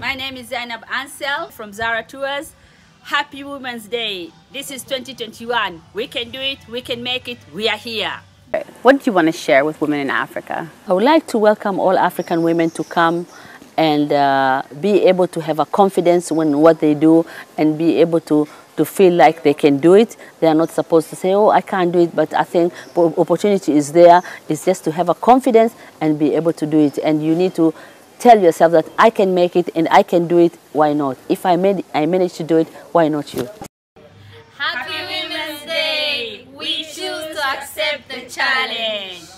Ansel from Zara Tours. Happy Women's Day. This is 2021. We can do it, we can make it, we are here. What do you want to share with women in Africa? I would like to welcome all African women to come and uh, be able to have a confidence in what they do and be able to to feel like they can do it. They are not supposed to say, oh, I can't do it, but I think opportunity is there. It's just to have a confidence and be able to do it. And you need to tell yourself that I can make it and I can do it, why not? If I, made, I managed to do it, why not you? Happy Women's Day! We choose to accept the challenge.